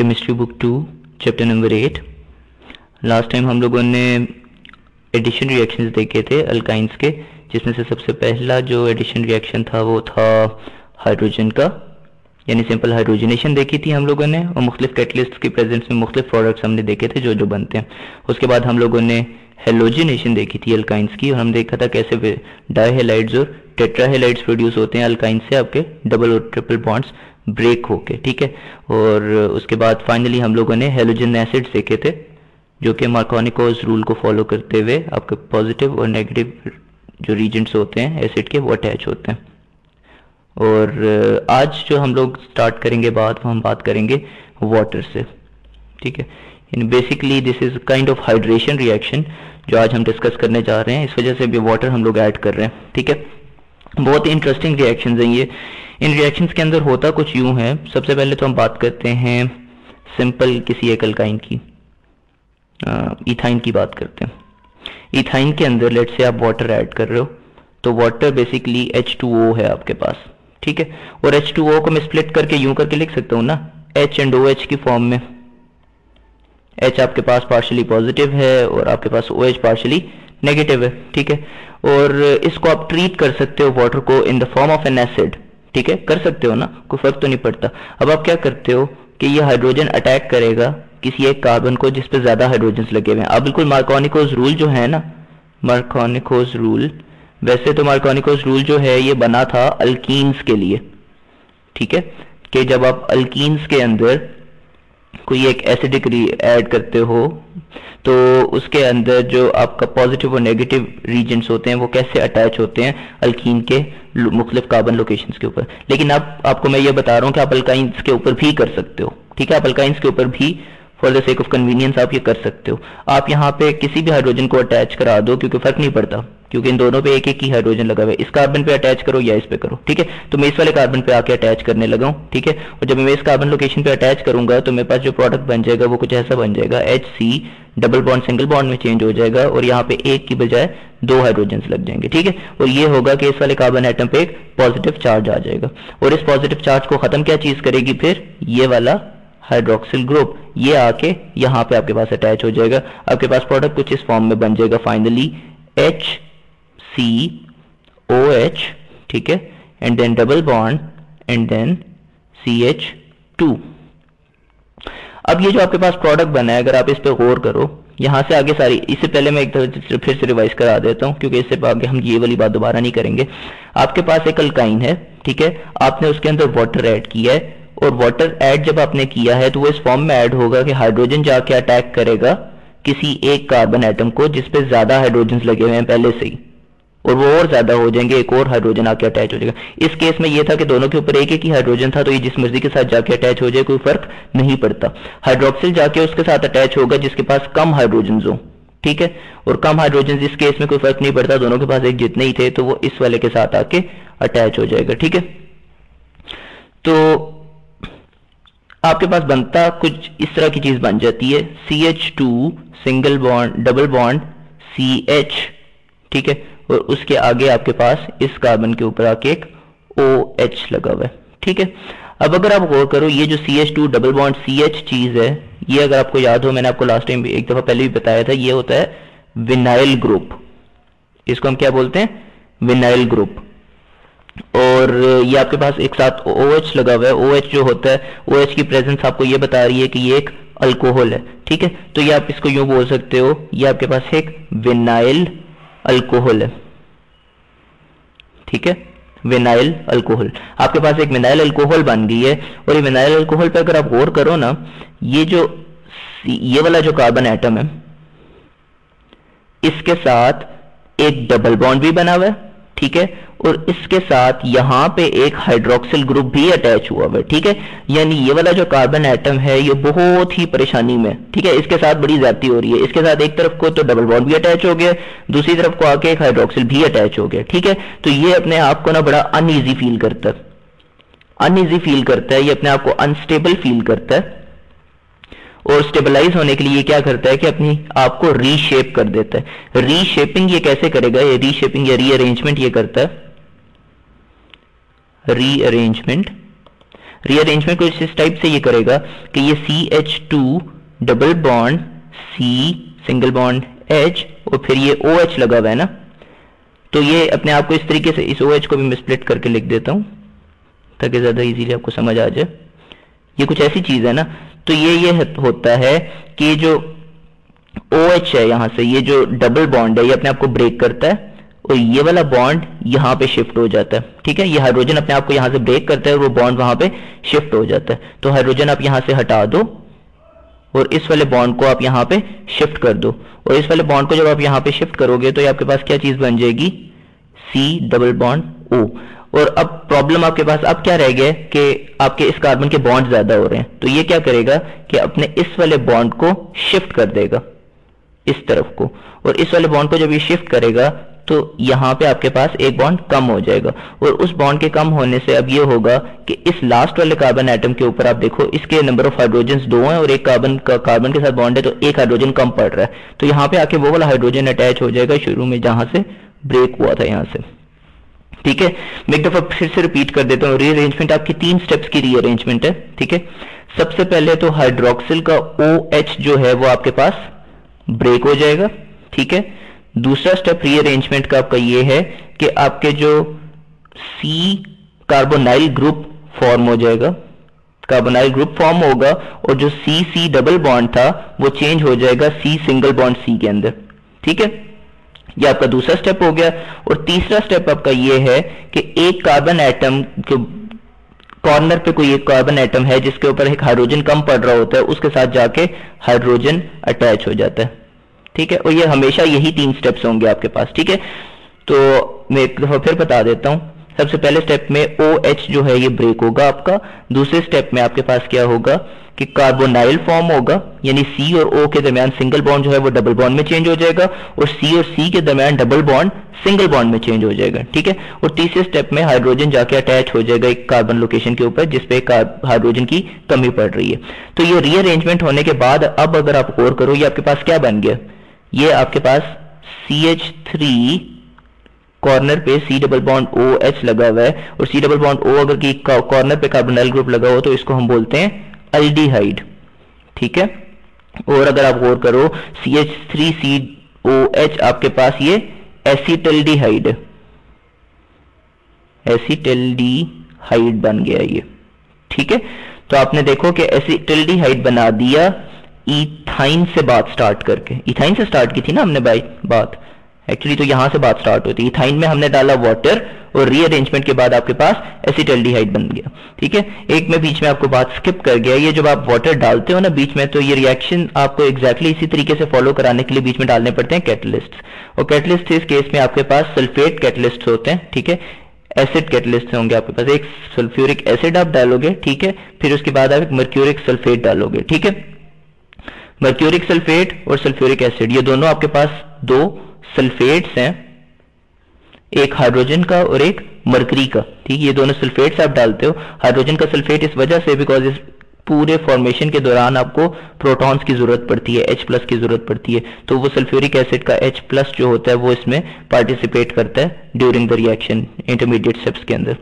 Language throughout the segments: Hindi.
Chemistry book two chapter number eight last time हम लोगों ने एडिशन रिएक्शंस देखे थे अल्काइंस के, जिसमें से सबसे पहला जो एडिशन रिएक्शन था वो था हाइड्रोजन का। यानी सिंपल हाइड्रोजनेशन देखी थी हम लोगों ने और मुख्तलिफ़ कैटलिस्ट के प्रेजेंस में मुख्तलिफ़ प्रोडक्ट्स हमने देखे थे जो जो बनते हैं। उसके बाद हम लोगों ने हेलोजिनेशन देखी थी अल्काइंस की और हम देखा था कैसे डाईहेलाइड्स और टेट्राहेलाइड्स प्रोड्यूस होते हैं अल्काइन से आपके डबल और ट्रिपल बॉन्ड्स ब्रेक होके, ठीक है? और उसके बाद फाइनली हम लोगों ने हेलोजन एसिड्स देखे थे, जो कि मार्कोनिकोज रूल को फॉलो करते हुए आपके पॉजिटिव और नेगेटिव जो रीजेंट्स होते हैं एसिड के, वो अटैच होते हैं। और आज जो हम लोग स्टार्ट करेंगे वो हम बात करेंगे वाटर से, ठीक है? In basically this is kind of hydration reaction जो आज हम डिस्कस करने जा रहे हैं, इस वजह से भी वाटर हम लोग ऐड कर रहे हैं, ठीक है? बहुत ही इंटरेस्टिंग रिएक्शन है ये। इन रिएक्शंस के अंदर होता कुछ यूँ है। सबसे पहले तो हम बात करते हैं सिंपल किसी एक अल्काइन की इथाइन की बात करते हैं। इथाइन के अंदर लेट से आप वाटर ऐड कर रहे हो तो वाटर बेसिकली H2O है आपके पास। ठीक है? और H2O को मैं स्प्लिट करके यूँ करके लिख सकता हूँ ना? H एंड OH की फॉर्म में। H आपके पास पार्शली पॉजिटिव है और आपके पास OH पार्शली नेगेटिव है, ठीक है? और इसको आप ट्रीट कर सकते हो वाटर को in the form of an acid ठीक है? कर सकते हो ना? कोई फ़र्क तो नहीं पड़ता। अब आप क्या करते हो कि ये हाइड्रोजन अटैक करेगा किसी एक कार्बन को जिसपे ज़्यादा हाइड्रोजन लगे हुए हैं। अब बिल्कुल मार्कोनिकोज रूल जो है ना मार्कोनिकोज रूल वैसे तो मार्कोनिकोज रूल जो है ये बना था अल्कीन्स के लिए, ठीक है? कि जब आप अल्कीन्स के अंदर कोई एक एसिडिक ऐड करते हो तो उसके अंदर जो आपका पॉजिटिव और नेगेटिव रीजन्स होते हैं वो कैसे अटैच होते हैं अल्कीन के मुख्तलिफ़ कार्बन लोकेशंस के ऊपर? लेकिन अब आप, आपको मैं ये बता रहा हूँ कि आप अल्काइंस के ऊपर भी कर सकते हो ठीक है? आप अल्काइंस के ऊपर भी for the sake of convenience आप ये कर सकते हो। आप यहाँ पे किसी भी हाइड्रोजन को अटैच करा दो क्योंकि फ़र्क नहीं पड़ता। क्योंकि इन दोनों पे एक एक ही हाइड्रोजन लगा हुआ है। इस कार्बन पे अटैच करो या इस पे करो, ठीक है? तो मैं इस वाले कार्बन पे आके अटैच करने लगा हूँ, ठीक है? और जब मैं इस कार्बन लोकेशन पे अटैच करूँगा तो मेरे पास जो प्रोडक्ट बन जाएगा, वो कुछ ऐसा बन जाएगा H C double bond single bond में चेंज हो जाएगा और यहाँ पे एक की बजाय दो हाइड्रोजन लग जाएँगे, ठीक है? और ये होगा कि इस वाले कार्बन आइटम पे एक पॉजिटिव चार्ज आ जाएगा। और इस पॉजिटिव चार्ज को खत्म क्या चीज़ करेगी फिर? ये वाला हाइड्रोक्सिल ग्रुप ये आके यहाँ पे आपके पास अटैच हो जाएगा। आपके पास प्रोडक्ट कुछ इस फॉर्म में बन जाएगा finally H C O H ठीक है? And then double bond and then C H two अब ये जो आपके पास प्रोडक्ट बना है, अगर आप इस पर गौर करो, यहाँ से आगे सारी, इससे पहले मैं एक तरह फिर से रिवाइज करा देता हूँ, क्योंकि इससे आगे हम ये वाली बात दोबारा नहीं करेंगे। आपके पास एक अल्काइन है, ठीक है? आपने उसके अंदर वाटर ऐड किया है, और वाटर ऐड जब आपने किया है तो वो इस फॉर्म में ऐड होगा कि हाइड्रोजन जाके अटैक करेगा किसी एक कार्बन एटम को जिसपे ज़्यादा हाइड्रोजन लगे हुए हैं पहले से ही। और वो और ज़्यादा हो जाएँगे, एक और हाइड्रोजन आके अटैच हो जाएगा। इस केस में ये था कि दोनों के ऊपर एक एक ही हाइड्रोजन था तो ये जिस मर्ज़ी के साथ जाके अटैच हो जाए, कोई फ़र्क नहीं पड़ता। हाइड्रोक्सिल जाके उसके साथ अटैच होगा, जिसके पास कम हाइड्रोजन हो, ठीक है? और कम हाइड्रोजन इस केस में कोई फ़र्क नहीं पड़ता, दोनों के पास एक जितने ही थे तो वो इस वाले के साथ आके अटैच हो जाएगा, ठीक है? तो आपके पास बनता कुछ इस तरह की चीज़ बन जाती है C H two single bond double bond C H ठीक है? और उसके आगे आपके पास इस कार्बन के ऊपर आके एक ओ एच लगा हुआ है। ठीक है? अब अगर आप गौर करो, ये जो C H two double bond C H चीज़ है, ये अगर आपको याद हो, मैंने आपको लास्ट टाइम एक दफ़ा पहले भी बताया था, ये होता है विनाइल ग्रुप इसको हम क्या बोलते हैं? विनाइल ग्रुप और ये आपके पास एक साथ ओ OH लगा हुआ है। ओ OH जो होता है ओ OH की प्रेजेंस आपको ये बता रही है कि ये एक अल्कोहल है। ठीक है? तो ये आप इसको यूँ बोल सकते हो, ये आपके पास एक विनाइल अल्कोहल है। ठीक है? Vinyl alcohol. आपके पास एक विनाइल अल्कोहल बन गई है और ये विनाइल अल्कोहल पे अगर आप गौर करो ना, ये जो ये वाला जो कार्बन एटम है, इसके साथ एक डबल बॉन्ड भी बना हुआ है, ठीक है? और इसके साथ यहाँ पे एक हाइड्रोक्सिल ग्रुप भी अटैच हुआ हुआ है, ठीक है? यानी ये वाला जो कार्बन एटम है, ये बहुत ही परेशानी में ठीक है? इसके साथ बड़ी ज़्यादा हो रही है। इसके साथ एक तरफ़ को तो डबल बॉन्ड भी अटैच हो गया, दूसरी तरफ़ को आके एक हाइड्रोक्सिल भी अटैच हो गया, ठीक है? तो ये अपने आप को ना बड़ा अनईजी फील करता है। अनईजी फील करता है, ये अपने आप को अनस्टेबल फील करता है। और स्टेबलाइज होने के लिए क्या करता है कि अपनी आपको रीशेप कर देता है। रीशेपिंग ये कैसे करेगा? ये रीशेपिंग या रीअरेंजमेंट ये करता है। रीअरेंजमेंट रीअरेंजमेंट को इस टाइप से ये करेगा कि ये C H two double bond C single bond H और फिर ये ओ OH लगा हुआ है ना? तो ये अपने आप को इस तरीके से इस ओ OH को भी मैं स्प्लिट करके लिख देता हूँ, ताकि ज़्यादा इजीली आपको समझ आ जाए। ये कुछ ऐसी चीज़ है ना? तो ये ये होता है कि जो ओ OH है यहाँ से, ये जो डबल बॉन्ड है, ये अपने आप को ब्रेक करता है। और ये वाला बॉन्ड यहाँ पे शिफ्ट हो जाता है, ठीक है? ये हाइड्रोजन अपने आप को यहाँ से ब्रेक करता है और वो बॉन्ड वहाँ पे शिफ्ट हो जाता है। तो हाइड्रोजन आप यहाँ से हटा दो और इस वाले बॉन्ड को आप यहाँ पे शिफ्ट कर दो। और इस वाले बॉन्ड को जब आप यहाँ पे शिफ्ट करोगे तो ये आपके पास क्या चीज़ बन जाएगी? सी डबल बॉन्ड ओ और अब प्रॉब्लम आपके पास अब क्या रह गया कि आपके इस कार्बन के बॉन्ड ज़्यादा हो रहे हैं। तो ये क्या करेगा कि अपने इस वाले बॉन्ड को शिफ्ट कर देगा, इस तरफ़ को। और इस वाले बॉन्ड को जब ये शिफ्ट करेगा तो यहाँ पे आपके पास एक बॉन्ड कम हो जाएगा। और उस बॉन्ड के कम होने से अब ये होगा कि इस लास्ट वाले कार्बन एटम के ऊपर आप देखो, इसके नंबर ऑफ़ हाइड्रोजन दो हैं और एक कार्बन का कार्बन के साथ बॉन्ड है तो एक हाइड्रोजन कम पड़ रहा है। तो यहाँ पे आके वो वाला हाइड्रोजन अटैच हो जाएगा शुरू में जहाँ से ब्रेक हुआ था यहाँ से। ठीक है? मैं एक दफ़ा फिर से रिपीट कर देता हूँ। रीअरेंजमेंट आपकी तीन स्टेप्स की रीअरेंजमेंट है। ठीक है? सबसे पहले तो हाइड्रोक्सिल का ओ OH जो है वो आपके पास ब्रेक हो जाएगा। ठीक है? दूसरा स्टेप रीअरेंजमेंट का आपका ये है कि आपके जो सी कार्बोनाइल ग्रुप फॉर्म हो जाएगा कार्बोनाइल ग्रुप फॉर्म होगा और जो सी सी डबल बॉन्ड था, वो चेंज हो जाएगा सी सिंगल बॉन्ड सी के अंदर। ठीक है? ये आपका दूसरा स्टेप हो गया और तीसरा स्टेप आपका ये है कि एक कार्बन एटम के कॉर्नर पे कोई एक कार्बन एटम है जिसके ऊपर एक हाइड्रोजन कम पड़ रहा होता है, उसके साथ जाके हाइड्रोजन अटैच हो जाता है। ठीक है? और ये हमेशा यही तीन स्टेप्स होंगे आपके पास, ठीक है? तो मैं एक दफ़ा फिर बता देता हूँ। सबसे पहले स्टेप में ओ OH जो है, ये ब्रेक होगा आपका। दूसरे स्टेप में आपके पास क्या होगा कि कार्बोनाइल फॉर्म होगा, यानी सी और ओ के दरमियान सिंगल बॉन्ड जो है, वो डबल बॉन्ड में चेंज हो जाएगा और सी और सी के दरमियान डबल बॉन्ड सिंगल बॉन्ड में चेंज हो जाएगा, ठीक है? और तीसरे स्टेप में हाइड्रोजन जाके अटैच हो जाएगा एक कार्बन लोकेशन के ऊपर, जिसपे हाइड्रोजन की कमी पड़ रही है। तो ये रीअरेंजमेंट होने के बाद अब अगर आप और करो, ये आपके पास क्या बन गया? ये आपके पास सी एच थ्री कॉर्नर पे C double bond O H लगा हुआ है। और सी डबल बॉन्ड ओ अगर की कॉर्नर पे कार्बोनाइल ग्रुप लगा हो तो इसको हम बोलते हैं अल्डिहाइड ठीक है? और अगर आप गौर करो C H three C O H आपके पास ये एसिटल्डिहाइड एसिटल्डिहाइड बन गया ये। ठीक है? तो आपने देखो कि एसिटल्डिहाइड बना दिया इथाइन से बात स्टार्ट करके। इथाइन से स्टार्ट की थी ना हमने बाई बात। एक्चुअली तो यहाँ से बात स्टार्ट होती। है इथाइन में हमने डाला वाटर और रीअरेंजमेंट के बाद आपके पास एसिटल्डिहाइड बन गया। ठीक है? एक में बीच में आपको बात स्किप कर गया। ये जब आप वाटर डालते हो ना बीच में तो ये रिएक्शन आपको एग्जैक्टली इसी तरीके से फॉलो कराने के लिए बीच में डालने पड़ते हैं कैटलिस्ट और कैटलिस्ट इस केस में आपके पास सल्फेट कैटलिस्ट होते हैं। ठीक है? एसिड कैटलिस्ट होंगे आपके पास। एक सल्फ्यूरिक एसिड आप डालोगे, ठीक है? फिर उसके बाद आप एक मर्क्यूरिक सल्फेट डालोगे। ठीक है? मर्क्यूरिक सल्फेट और सल्फ्यूरिक एसिड ये दोनों आपके पास दो सल्फेट्स हैं, एक हाइड्रोजन का और एक मरकरी का, ठीक? है ये दोनों सल्फेट्स आप डालते हो। हाइड्रोजन का सल्फेट इस वजह से बिकॉज़ इस पूरे फॉर्मेशन के दौरान आपको प्रोटॉन्स की ज़रूरत पड़ती है, H प्लस की ज़रूरत पड़ती है। तो वो सल्फ्यूरिक एसिड का H प्लस जो होता है, वो इसमें पार्टिसिपेट करता है during the reaction intermediate steps के अंदर।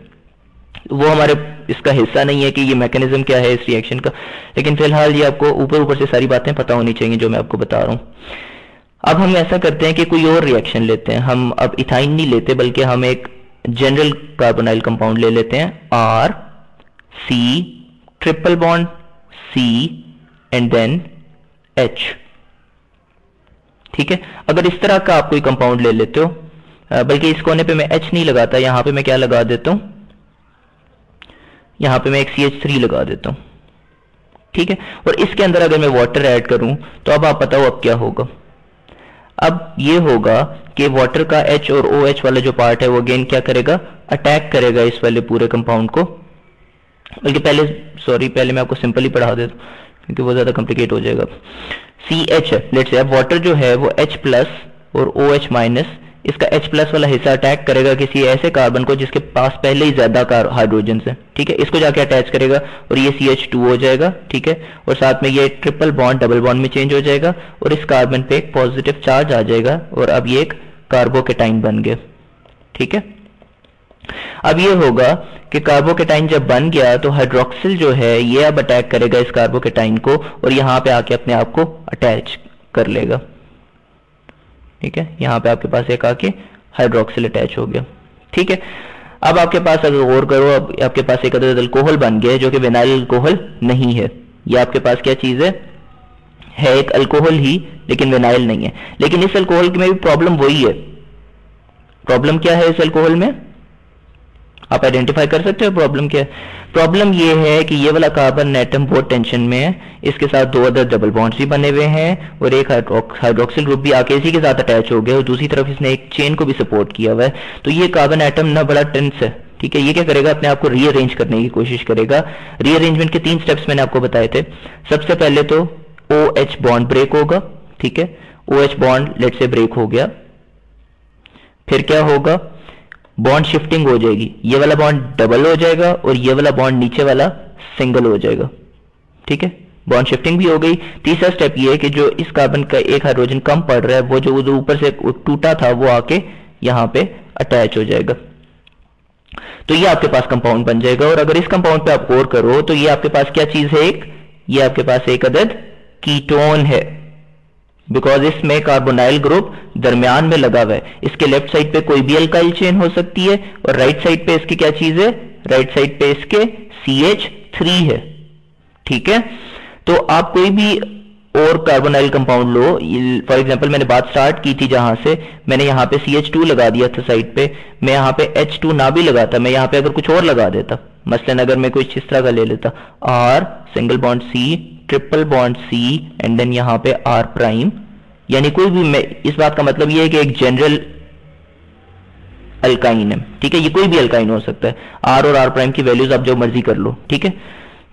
वो हमारे, इसका हिस्सा नहीं है कि ये मैकेनिज्म क्या है, इस रिएक्शन का। लेकिन फ़िलहाल ये आपको ऊपर ऊपर से सारी बातें पता होनी चाहिए जो मैं आपको बता रहा हूँ। अब हम ऐसा करते हैं कि कोई और रिएक्शन लेते हैं। हम अब इथाइन नहीं लेते, बल्कि हम एक जनरल कार्बोनाइल कंपाउंड ले लेते हैं। R C triple bond C and then H ठीक है? अगर इस तरह का आप कोई कंपाउंड ले लेते हो बल्कि इस कोने पे मैं एच नहीं लगाता, यहाँ पे मैं क्या लगा देता हूँ? यहाँ पे मैं एक सी एच थ्री लगा देता हूँ। ठीक है? और इसके अंदर अगर मैं वाटर ऐड करूँ तो अब आप बताओ अब क्या होगा? अब ये होगा कि वाटर का एच और ओ OH वाला जो पार्ट है, वो अगेन क्या करेगा? अटैक करेगा इस वाले पूरे कंपाउंड को। बल्कि पहले सॉरी पहले मैं आपको सिंपल ही पढ़ा देता हूँ, क्योंकि वो ज़्यादा कॉम्प्लिकेट हो जाएगा। सी एच लेट से अब वाटर जो है, वो एच प्लस और ओ OH माइनस इसका H प्लस वाला हिस्सा अटैक करेगा किसी ऐसे कार्बन को जिसके पास पहले ही ज़्यादा हाइड्रोजन है। ठीक है? इसको जाके अटैच करेगा और ये सी एच टू हो जाएगा। ठीक है? और साथ में ये ट्रिपल बॉन्ड डबल बॉन्ड में चेंज हो जाएगा और इस कार्बन पे एक पॉजिटिव चार्ज आ जाएगा और अब ये एक कार्बोकेटाइन बन गया। ठीक है? अब ये होगा कि कार्बोकेटाइन जब बन गया तो हाइड्रोक्सिल जो है ये अब अटैक करेगा इस कार्बोकेटाइन को और यहाँ पे आके अपने आप को अटैच कर लेगा। ठीक है? यहाँ पे आपके पास एक आके हाइड्रोक्सिल अटैच हो गया। ठीक है? अब आपके पास अगर गौर करो, अब आपके पास एक अदर अल्कोहल बन गया है, जो कि विनाइल अल्कोहल नहीं है। ये आपके पास क्या चीज़ है? है एक अल्कोहल ही, लेकिन विनाइल नहीं है। लेकिन इस अल्कोहल में भी प्रॉब्लम वही है। प्रॉब्लम क्या है इस अल्कोहल में? आप आइडेंटिफाई कर सकते हो प्रॉब्लम क्या है। प्रॉब्लम ये है कि ये वाला कार्बन एटम बहुत टेंशन में है। इसके साथ दो अदर डबल बॉन्ड्स भी बने हुए हैं और एक हाइड्रोक्सिल ग्रुप भी आके इसी के साथ अटैच हो गया और दूसरी तरफ़ इसने एक चेन को भी सपोर्ट किया हुआ है। तो ये कार्बन एटम ना बड़ा टेंस है, ठीक है? ये क्या करेगा? अपने आप को रीअरेंज करने की कोशिश करेगा। रीअरेंजमेंट के तीन स्टेप्स मैंने आपको बताए थे। सबसे पहले तो ओ एच बॉन्ड ब्रेक होगा, ठीक है? ओ एच बॉन्ड लेट से ब्रेक हो गया। फिर क्या होगा? बॉन्ड शिफ्टिंग हो जाएगी। ये वाला बॉन्ड डबल हो जाएगा और ये वाला बॉन्ड नीचे वाला सिंगल हो जाएगा। ठीक है? बॉन्ड शिफ्टिंग भी हो गई। तीसरा स्टेप ये है कि जो इस कार्बन का एक हाइड्रोजन कम पड़ रहा है, वो जो ऊपर से टूटा था, वो आके यहाँ पे अटैच हो जाएगा। तो ये आपके पास कंपाउंड बन जाएगा और अगर इस कंपाउंड पे आप गौर करो तो ये आपके पास क्या चीज़ है एक? ये आपके पास एक अदद कीटोन है। बिकॉज़ इसमें कार्बोनाइल ग्रुप दरमियान में लगा हुआ है। इसके लेफ़्ट साइड पे कोई भी अल्काइल चेन हो सकती है और राइट right साइड पे इसकी क्या चीज़ है? राइट साइड पे इसके सी एच थ्री है। ठीक है? तो आप कोई भी और कार्बोनाइल कंपाउंड लो फॉर एग्ज़ाम्पल मैंने बात स्टार्ट की थी जहाँ से, मैंने यहाँ पे सी एच टू लगा दिया था साइड पे, मैं यहाँ पे एच टू ना भी लगाता, मैं यहाँ पे अगर कुछ और लगा देता, मसलन अगर मैं कुछ इस तरह का ले लेता R single bond C triple bond C and then यहाँ पे आर प्राइम यानी कोई भी इस बात का मतलब यह है कि एक जनरल अल्काइन है। ठीक है? ये कोई भी अल्काइन हो सकता है। आर और आर प्राइम की वैल्यूज़ आप जो मर्ज़ी कर लो। ठीक है?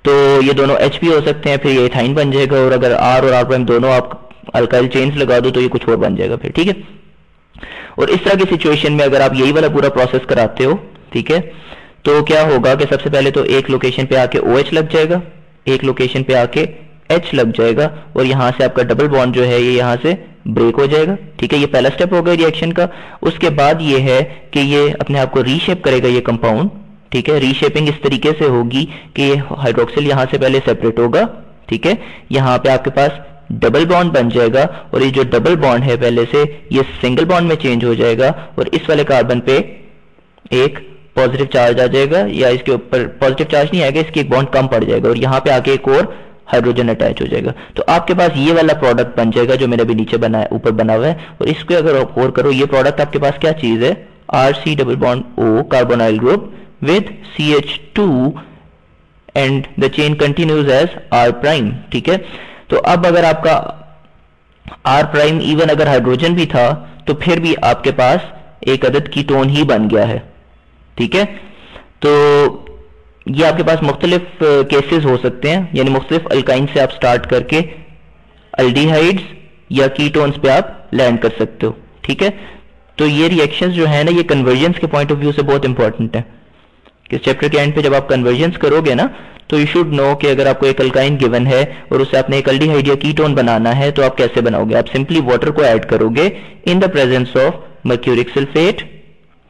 तो ये दोनों एच हो सकते हैं, फिर ये एथाइन बन जाएगा और अगर आर और आर प्राइम दोनों आप अल्काइल चेंज लगा दो तो ये कुछ और बन जाएगा फिर। ठीक है? और इस तरह की सिचुएशन में अगर आप यही वाला पूरा प्रोसेस कराते हो, ठीक है? तो क्या होगा कि सबसे पहले तो एक लोकेशन पे आके ओ OH लग जाएगा, एक लोकेशन पे आके H लग जाएगा और यहाँ से आपका डबल बॉन्ड जो है ये यहाँ से ब्रेक हो जाएगा। ठीक है, ये पहला स्टेप हो गया रिएक्शन का। उसके बाद ये है कि ये अपने आप को रीशेप करेगा ये कंपाउंड ठीक है रीशेपिंग इस तरीके से होगी कि ये हाइड्रोक्सिल यहाँ से पहले सेपरेट होगा। ठीक है, यहाँ पे आपके पास डबल बॉन्ड बन जाएगा और ये जो डबल बॉन्ड है पहले से, ये सिंगल बॉन्ड में चेंज हो जाएगा और इस वाले कार्बन पे एक पॉजिटिव चार्ज आ जाएगा या इसके ऊपर पॉजिटिव चार्ज नहीं आएगा, इसकी एक बॉन्ड कम पड़ जाएगा और यहाँ पे आके एक और हाइड्रोजन अटैच हो जाएगा। तो आपके पास ये वाला प्रोडक्ट बन जाएगा जो मेरे अभी नीचे बना है ऊपर बना हुआ है। और इसको अगर आप और करो, ये प्रोडक्ट आपके पास क्या चीज़ है? R C double bond O carbonyl group with CH2 and the chain continues as R prime, ठीक है? तो अब अगर आपका आर प्राइम इवन अगर हाइड्रोजन भी था तो फिर भी आपके पास एक अदद कीटोन ही बन गया है, ठीक है? तो ये आपके पास मुख्तलिफ़ केसेस हो सकते हैं। यानी मुख्तलिफ़ अल्काइन से आप स्टार्ट करके अल्डीहाइड्स या कीटोन्स पे आप लैंड कर सकते हो। ठीक है? तो ये रिएक्शंस जो है ना, ये कन्वर्जेंस के पॉइंट ऑफ़ व्यू से बहुत इंपॉर्टेंट है। कि चैप्टर के एंड पे जब आप कन्वर्जेंस करोगे ना तो यू शुड नो कि अगर आपको एक अल्काइन गिवन है और उससे आपने एक अल्डीहाइड या कीटोन बनाना है तो आप कैसे बनाओगे? आप सिंपली वाटर को ऐड करोगे in the presence of mercuric sulphate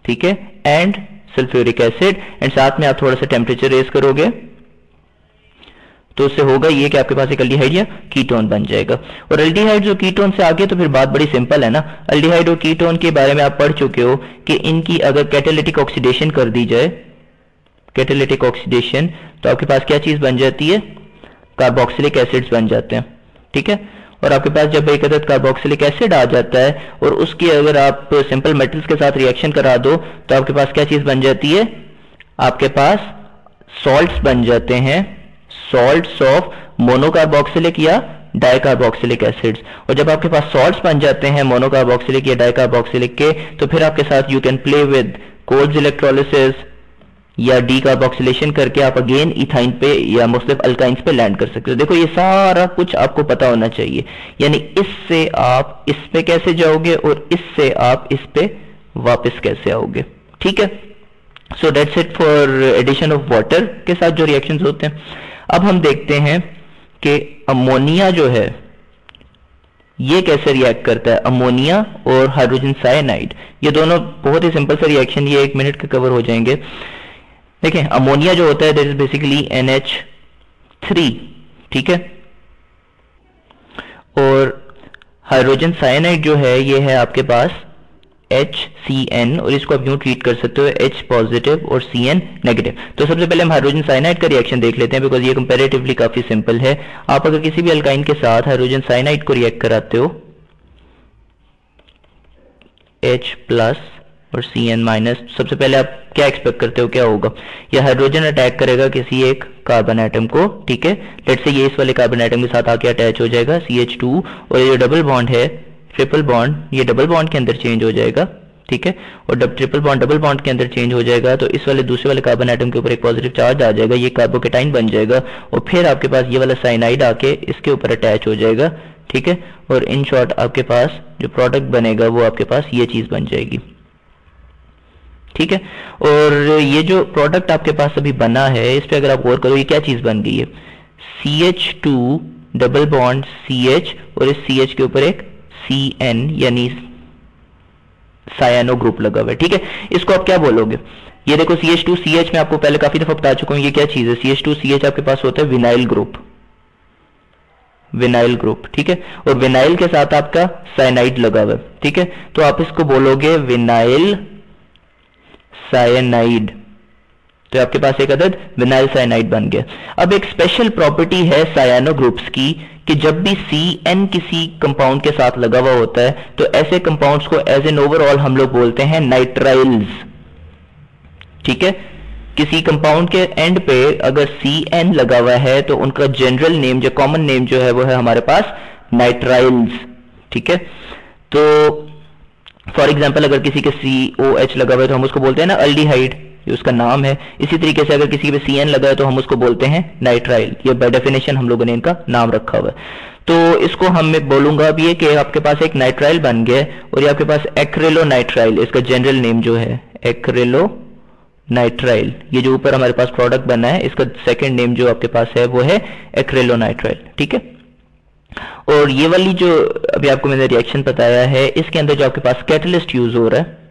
ठीक है? एंड सल्फ्यूरिक एसिड एंड साथ में आप थोड़ा सा टेम्परेचर रेस करोगे। तो उससे होगा ये कि आपके पास एक अल्डीहाइड या कीटोन बन जाएगा। और अल्डीहाइड जो कीटोन से आगे तो फिर बात बड़ी सिंपल है ना। अल्डीहाइड और कीटोन के बारे में आप पढ़ चुके हो कि इनकी अगर कैटेलिटिक ऑक्सीडेशन कर दी जाए कैटेलिटिक ऑक्सीडेशन तो आपके पास क्या चीज़ बन जाती है? कार्बोक्सिलिक एसिड्स बन जाते हैं। ठीक है? और आपके पास जब एक अदद कार्बोक्सिलिक एसिड आ जाता है और उसकी अगर आप सिंपल मेटल्स के साथ रिएक्शन करा दो तो आपके पास क्या चीज़ बन जाती है? आपके पास सॉल्ट्स बन जाते हैं। सॉल्ट्स ऑफ़ मोनोकार्बोक्सिलिक या डाइकार्बोक्सिलिक एसिड्स और जब आपके पास सॉल्ट्स बन जाते हैं मोनोकार्बोक्सिलिक या डाइकार्बोक्सिलिक के तो फिर आपके साथ you can play with cold electrolysis या डी कार्बोक्सिलेशन करके आप अगेन इथाइन पे या मुख्तलिफ़ अल्काइंस पे लैंड कर सकते हो। देखो, ये सारा कुछ आपको पता होना चाहिए। यानी इससे आप इस पे कैसे जाओगे और इससे आप इस पे वापस कैसे आओगे। ठीक है? So that's it for addition of water के साथ जो रिएक्शंस होते हैं। अब हम देखते हैं कि अमोनिया जो है, ये कैसे रिएक्ट करता है? अमोनिया और हाइड्रोजन साइनाइड ये दोनों बहुत ही सिंपल सा रिएक्शन ये एक मिनट के कवर हो जाएँगे। देखें अमोनिया जो होता है that is basically N H three ठीक है? और हाइड्रोजन साइनाइड जो है, ये है आपके पास एच सी एन और इसको आप यूँ ट्रीट कर सकते हो एच पॉजिटिव और सी एन नेगेटिव तो सबसे पहले हम हाइड्रोजन साइनाइड का रिएक्शन देख लेते हैं बिकॉज़ ये कंपेरेटिवली काफ़ी सिंपल है। आप अगर किसी भी अल्काइन के साथ हाइड्रोजन साइनाइड को रिएक्ट कराते हो एच प्लस और सी एन माइनस सबसे पहले आप क्या एक्सपेक्ट करते हो, क्या होगा? यह हाइड्रोजन अटैक करेगा किसी एक कार्बन आइटम को, ठीक है? लेट से ये इस वाले कार्बन आइटम के साथ आके अटैच हो जाएगा सी एच टू और ये डबल बॉन्ड है ट्रिपल बॉन्ड ये डबल बॉन्ड के अंदर चेंज हो जाएगा, ठीक है? और डब ट्रिपल बॉन्ड डबल बॉन्ड के अंदर चेंज हो जाएगा तो इस वाले दूसरे वाले कार्बन आइटम के ऊपर एक पॉजिटिव चार्ज आ जाएगा, ये कार्बोकेटाइन बन जाएगा, और फिर आपके पास ये वाला साइनाइड आके इसके ऊपर अटैच हो जाएगा, ठीक है? और इन शॉर्ट आपके पास जो प्रोडक्ट बनेगा, वो आपके पास ये चीज़ बन जाएगी। ठीक है? और ये जो प्रोडक्ट आपके पास अभी बना है, इस पर अगर आप गौर करो, ये क्या चीज़ बन गई है? C H two double bond C H और इस सी एच के ऊपर एक सी एन यानी सायानो ग्रुप लगा हुआ है, ठीक है? इसको आप क्या बोलोगे? ये देखो C H two C H में आपको पहले काफ़ी दफ़ा बता चुका हूँ, ये क्या चीज़ है? C H two C H आपके पास होता है विनाइल ग्रुप विनाइल ग्रुप ठीक है? और विनाइल के साथ आपका साइनाइड लगा हुआ है, ठीक है? तो आप इसको बोलोगे विनाइल साइनाइड तो आपके पास एक अदद विनाइल साइनाइड बन गया। अब एक स्पेशल प्रॉपर्टी है सायानो ग्रुप्स की, कि जब भी सी एन किसी कंपाउंड के साथ लगा हुआ होता है तो ऐसे कंपाउंड्स को एज एन ओवरऑल हम लोग बोलते हैं नाइट्राइल्स ठीक है? किसी कंपाउंड के एंड पे अगर सी एन लगा हुआ है तो उनका जनरल नेम जो कॉमन नेम जो है, वो है हमारे पास नाइट्राइल्स ठीक है? तो फॉर एग्ज़ाम्पल अगर किसी के सी ओ एच लगा हुआ है तो हम उसको बोलते हैं ना अल्डीहाइड ये उसका नाम है। इसी तरीके से अगर किसी पे सी एन लगा है तो हम उसको बोलते हैं नाइट्राइल ये बाय डेफिनेशन हम लोगों ने इनका नाम रखा हुआ है। तो इसको हम मैं बोलूँगा अब ये कि आपके पास एक नाइट्राइल बन गया और ये आपके पास एक्रेलो नाइट्राइल इसका जनरल नेम जो है एक्रेलो नाइट्राइल ये जो ऊपर हमारे पास प्रोडक्ट बना है, इसका सेकेंड नेम जो आपके पास है, वो है एक्रेलो नाइट्राइल ठीक है? और ये वाली जो अभी आपको मैंने रिएक्शन बताया है, इसके अंदर जो आपके पास कैटलिस्ट यूज़ हो रहा है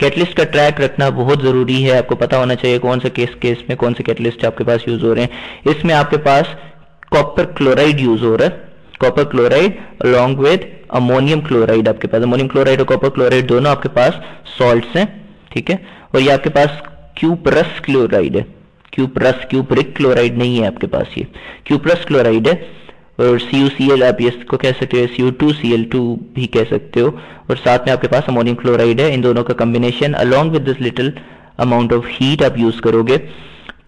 कैटलिस्ट का ट्रैक रखना बहुत ज़रूरी है, आपको पता होना चाहिए कौन सा केस केस में कौन से कैटलिस्ट आपके पास यूज़ हो रहे हैं। इसमें आपके पास कॉपर क्लोराइड यूज़ हो रहा है। Copper chloride along with ammonium chloride आपके पास। अमोनियम क्लोराइड और कॉपर क्लोराइड दोनों आपके पास सॉल्ट्स हैं, ठीक है? और ये आपके पास क्यूपरस क्लोराइड है। क्यूपरस क्यूपरिक क्लोराइड नहीं है आपके पास ये। क्यूपरस क्लोराइड है और सी यू सी एल आप इसको कह सकते हो C U two C L two भी कह सकते हो। और साथ में आपके पास अमोनियम क्लोराइड है। इन दोनों का combination along with this little amount of heat आप यूज़ करोगे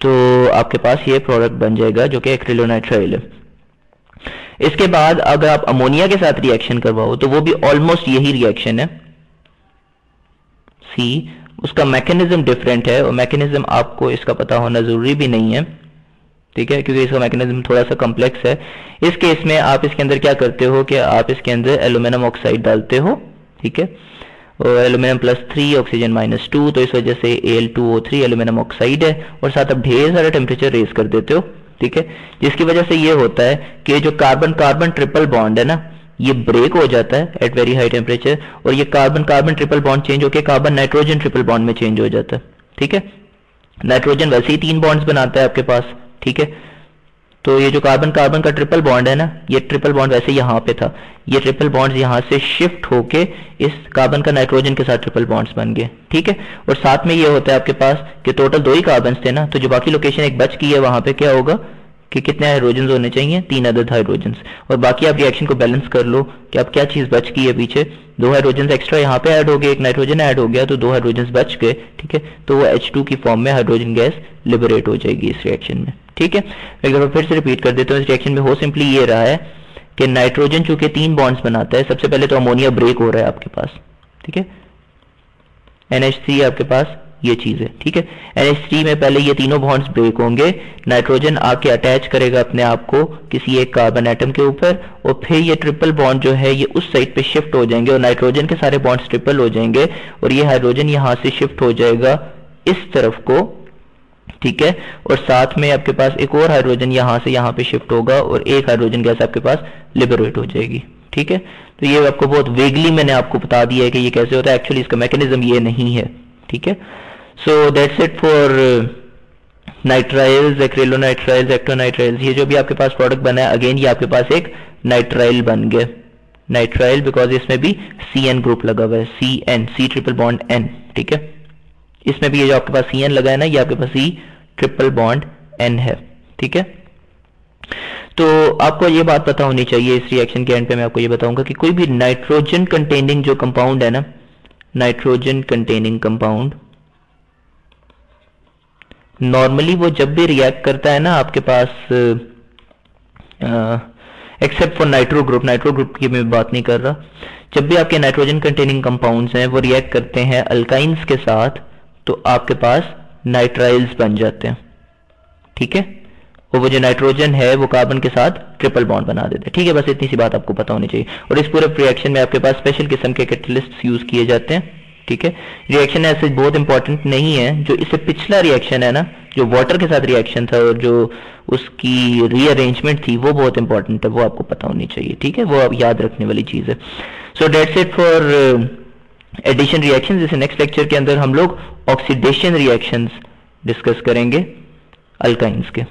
तो आपके पास ये प्रोडक्ट बन जाएगा जो कि एक्रिलोनाइट्राइल है। इसके बाद अगर आप अमोनिया के साथ रिएक्शन करवाओ तो वो भी ऑलमोस्ट यही रिएक्शन है। सी उसका मैकेनिज्म डिफरेंट है और मैकेनिज्म आपको इसका पता होना ज़रूरी भी नहीं है। ठीक है? क्योंकि इसका मैकेनिज्म थोड़ा सा कॉम्प्लेक्स है। इस केस में आप इसके अंदर क्या करते हो कि आप इसके अंदर एल्यूमिनियम ऑक्साइड डालते हो। ठीक है? और aluminium plus three oxygen minus two तो इस वजह से L two O three aluminium oxide है और साथ आप ढेर सारा टेम्परेचर रेज कर देते हो। ठीक है? जिसकी वजह से ये होता है कि जो कार्बन कार्बन ट्रिपल बॉन्ड है ना ये ब्रेक हो जाता है एट वेरी हाई टेम्परेचर और ये carbon carbon triple bond change होकर कार्बन नाइट्रोजन ट्रिपल बॉन्ड में चेंज हो जाता है, ठीक है? नाइट्रोजन वैसे ही तीन बॉन्ड्स बनाता है आपके पास, ठीक है? तो ये जो कार्बन कार्बन का ट्रिपल बॉन्ड है ना, ये ट्रिपल बॉन्ड वैसे यहाँ पे था, ये ट्रिपल बॉन्ड्स यहाँ से शिफ्ट होके इस कार्बन का नाइट्रोजन के साथ ट्रिपल बॉन्ड्स बन गए, ठीक है? और साथ में ये होता है आपके पास कि टोटल दो ही कार्बन थे ना तो जो बाकी लोकेशन एक बच की है वहाँ पे, क्या होगा? कि कितने हाइड्रोजन होने चाहिए? तीन अदद हाइड्रोजन और बाकी आप रिएक्शन को बैलेंस कर लो कि आप क्या चीज़ बच गई है पीछे। दो हाइड्रोजन एक्स्ट्रा यहाँ पे ऐड हो गए, एक नाइट्रोजन ऐड हो गया तो दो हाइड्रोजन बच गए, ठीक है? तो वो एच की फॉर्म में हाइड्रोजन गैस लिबरेट हो जाएगी इस रिएक्शन में, ठीक है? एक बार फिर से रिपीट कर देता हूँ, इस रिएक्शन में हो सिंपली ये रहा है कि नाइट्रोजन चूँकि तीन बॉन्ड्स बनाता है, सबसे पहले तो अमोनिया ब्रेक हो रहा है आपके पास, ठीक है? NH3 आपके पास ये चीज़ है, ठीक है? NH3 में पहले ये तीनों बॉन्ड्स ब्रेक होंगे। नाइट्रोजन आके अटैच करेगा अपने आप को किसी एक कार्बन एटम के ऊपर और फिर ये ट्रिपल बॉन्ड जो है, ये उस साइड पे शिफ्ट हो जाएँगे और नाइट्रोजन के सारे बॉन्ड्स ट्रिपल हो जाएँगे और ये हाइड्रोजन यहाँ से शिफ्ट हो जाएगा इस तरफ़ को, ठीक है? और साथ में आपके पास एक और हाइड्रोजन यहाँ से यहाँ पे शिफ्ट होगा और एक हाइड्रोजन गैस आपके पास लिबरेट हो जाएगी, ठीक है? तो ये आपको बहुत वेगली मैंने आपको बता दिया है कि ये कैसे होता है। एक्चुअली इसका मैकेनिज्म ये नहीं है, ठीक है? So that's it for nitriles acrylonitriles acetonitriles ये जो भी आपके पास प्रोडक्ट बना है अगेन ये आपके पास एक नाइट्राइल बन गया। नाइट्राइल बिकॉज़ इसमें भी सी एन ग्रुप लगा हुआ है। C N C triple bond N ठीक है? इसमें भी ये जो आपके पास सी एन लगा है ना, ये आपके पास सी ट्रिपल बॉन्ड एन है, ठीक है? तो आपको ये बात पता होनी चाहिए, इस रिएक्शन के एंड पे मैं आपको ये बताऊँगा कि कोई भी नाइट्रोजन कंटेनिंग जो कंपाउंड है ना नाइट्रोजन कंटेनिंग कंपाउंड नॉर्मली वो जब भी रिएक्ट करता है ना आपके पास except for nitro group nitro group की मैं बात नहीं कर रहा। जब भी आपके नाइट्रोजन कंटेनिंग कंपाउंड्स हैं, वो रिएक्ट करते हैं अल्काइंस के साथ तो आपके पास नाइट्राइल्स बन जाते हैं। ठीक है? और वो जो नाइट्रोजन है, वो कार्बन के साथ ट्रिपल बॉन्ड बना देते हैं। ठीक है? बस इतनी सी बात आपको पता होनी चाहिए। और इस पूरे रिएक्शन में आपके पास स्पेशल किस्म के कैटलिस्ट यूज़ किए जाते हैं। ठीक है? रिएक्शन ऐसे बहुत इंपॉर्टेंट नहीं है। जो इससे पिछला रिएक्शन है ना, जो वाटर के साथ रिएक्शन था और जो उसकी रीअरेंजमेंट थी, वो बहुत इंपॉर्टेंट है। वो आपको पता होनी चाहिए, ठीक है? वो आप याद रखने वाली चीज़ है। So that's it for addition reaction जैसे नेक्स्ट लेक्चर के अंदर हम लोग ऑक्सीडेशन रिएक्शंस डिस्कस करेंगे अल्काइंस के।